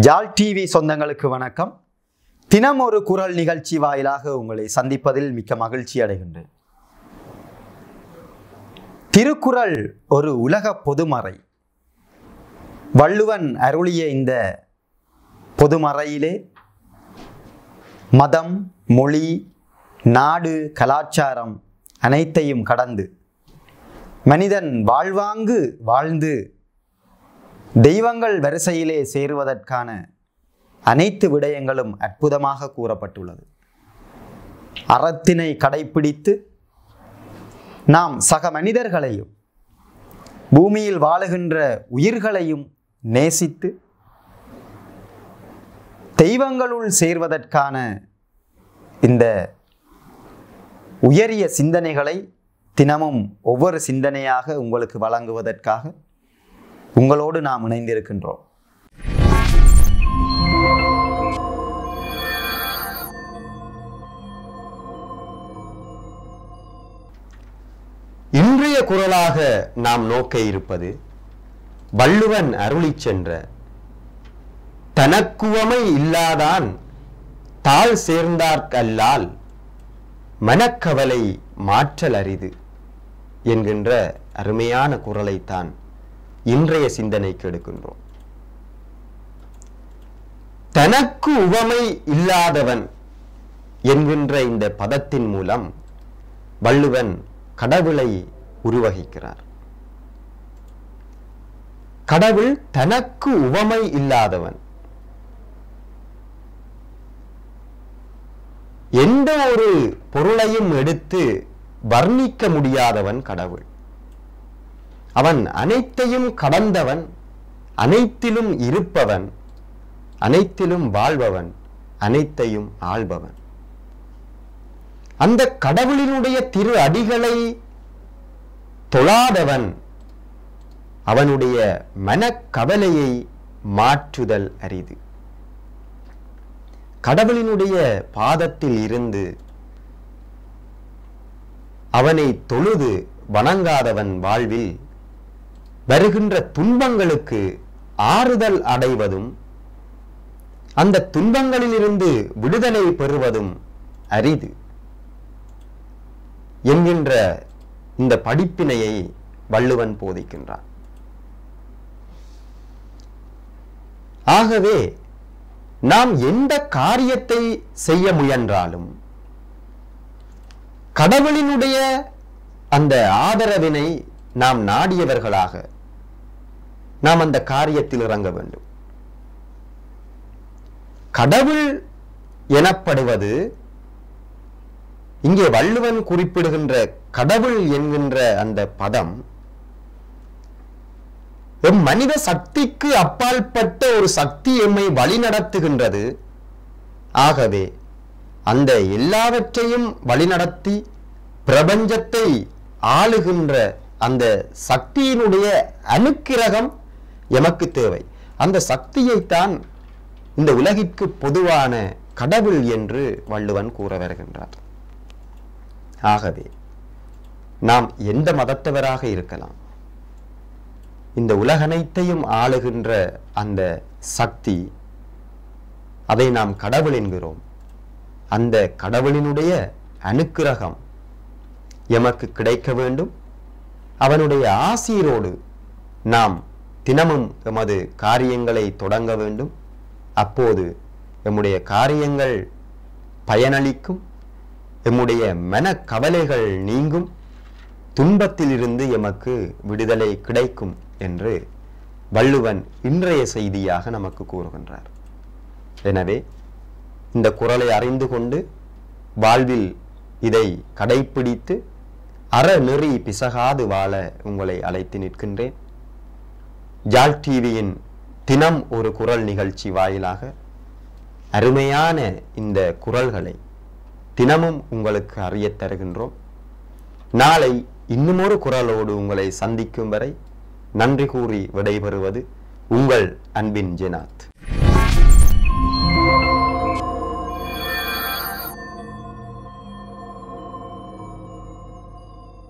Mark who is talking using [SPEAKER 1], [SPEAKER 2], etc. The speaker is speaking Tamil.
[SPEAKER 1] ஜால் டிவி சொந்தங்களுக்கு வணக்கம். தினம் ஒரு குரல் நிகழ்ச்சி வாயிலாக உங்களை சந்திப்பதில் மிக்க மகிழ்ச்சி அடைகின்றேன். திருக்குறள் ஒரு உலக பொதுமறை. வள்ளுவன் அருளிய இந்த பொதுமறையிலே மதம் மொழி நாடு கலாச்சாரம் அனைத்தையும் கடந்து மனிதன் வாழ்வாங்கு வாழ்ந்து தெய்வங்கள் வரிசையிலே சேருவதற்கான அனைத்து விடயங்களும் அற்புதமாக கூறப்பட்டுள்ளது. அறத்தினை கடைப்பிடித்து நாம் சக மனிதர்களையும் பூமியில் வாழுகின்ற உயிர்களையும் நேசித்து தெய்வங்களுள் சேர்வதற்கான இந்த உயரிய சிந்தனைகளை தினமும் ஒவ்வொரு சிந்தனையாக உங்களுக்கு வழங்குவதற்காக உங்களோடு நாம் இணைந்திருக்கின்றோம்.
[SPEAKER 2] இன்றைய குரலாக நாம் நோக்க இருப்பது வள்ளுவன் அருளி சென்ற தனக்குவமை இல்லாதான் தாழ் சேர்ந்தார்க்கல்லால் மனக்கவலை மாற்றல் அரிது என்கின்ற அருமையான குரலைத்தான் இன்றைய சிந்தனைக்கு எடுக்கின்றோம். தனக்கு உவமை இல்லாதவன் என்கின்ற இந்த பதத்தின் மூலம் வள்ளுவன் கடவுளை உருவகிக்கிறார். கடவுள் தனக்கு உவமை இல்லாதவன். எந்த ஒரு பொருளையும் எடுத்து வர்ணிக்க முடியாதவன் கடவுள். அவன் அனைத்தையும் கடந்தவன் அனைத்திலும் இருப்பவன் அனைத்திலும் வாழ்பவன் அனைத்தையும் ஆள்பவன். அந்த கடவுளினுடைய திரு அடிகளை தொழாதவன் அவனுடைய மனக்கவலையை மாற்றுதல் அரிது. கடவுளினுடைய பாதத்தில் இருந்து அவனை தொழுது வணங்காதவன் வாழ்வில் வருகின்ற துன்பங்களுக்கு ஆறுதல் அடைவதும் அந்த துன்பங்களிலிருந்து விடுதலை பெறுவதும் அரிது. என்கின்ற இந்த படிப்பினையை வள்ளுவன் போதிக்கின்றான். ஆகவே நாம் எந்த காரியத்தை செய்ய முயன்றாலும் கடவுளினுடைய அந்த ஆதரவினை நாம் நாடியவர்களாக நாம் அந்த காரியத்தில் இறங்க வேண்டும். கடவுள் எனப்படுவது இங்கே வள்ளுவன் குறிப்பிடுகின்ற கடவுள் என்கின்ற அந்த பதம் எம் மனித சக்திக்கு அப்பாற்பட்ட ஒரு சக்தி எம்மை வழிநடத்துகின்றது. ஆகவே அந்த எல்லாவற்றையும் வழிநடத்தி பிரபஞ்சத்தை ஆளுகின்ற அந்த சக்தியினுடைய அனுக்கிரகம் எமக்கு தேவை. அந்த சக்தியைத்தான் இந்த உலகிற்கு பொதுவான கடவுள் என்று வள்ளுவன் கூற வருகின்றார். ஆகவே நாம் எந்த மதத்தவராக இருக்கலாம் இந்த உலகனைத்தையும் ஆளுகின்ற அந்த சக்தி அதை நாம் கடவுள் என்கிறோம். அந்த கடவுளினுடைய அனுக்கிரகம் எமக்கு கிடைக்க வேண்டும். அவனுடைய ஆசீரோடு நாம் தினமும் எமது காரியங்களை தொடங்க வேண்டும். அப்போது எம்முடைய காரியங்கள் பயனளிக்கும். எம்முடைய மனக்கவலைகள் நீங்கும். துன்பத்திலிருந்து எமக்கு விடுதலை கிடைக்கும் என்று வள்ளுவன் இன்றைய செய்தியாக நமக்கு கூறுகின்றார். எனவே இந்த குரலை அறிந்து கொண்டு வாழ்வில் இதை கடைப்பிடித்து அறநெறி பிசகாது வாழ உங்களை அழைத்து நிற்கின்றேன். ஜால் டிவியின் தினம் ஒரு குரல் நிகழ்ச்சி வாயிலாக அருமையான இந்த குரல்களை தினமும் உங்களுக்கு அறியத் தருகின்றோம். நாளை இன்னுமொரு குரலோடு உங்களை சந்திக்கும் வரை நன்றி கூறி விடைபெறுவது உங்கள் அன்பின் ஜெனாத்